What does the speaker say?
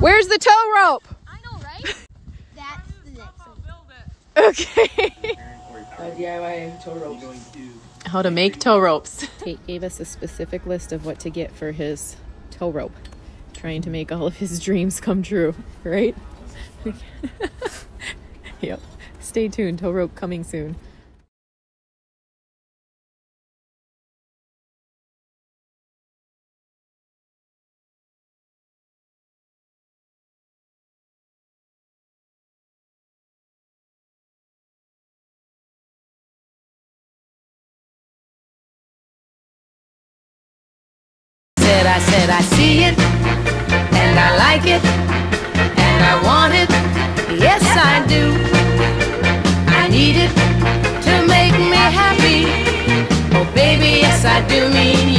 Where's the tow rope? I know, right? That's the next one. Okay. DIY tow ropes. How to make tow ropes. Tate gave us a specific list of what to get for his tow rope. Trying to make all of his dreams come true, right? yep. Stay tuned. Tow rope coming soon. I said, I see it, and I like it, and I want it. Yes, I do. I need it to make me happy. Oh, baby, yes, I do mean you.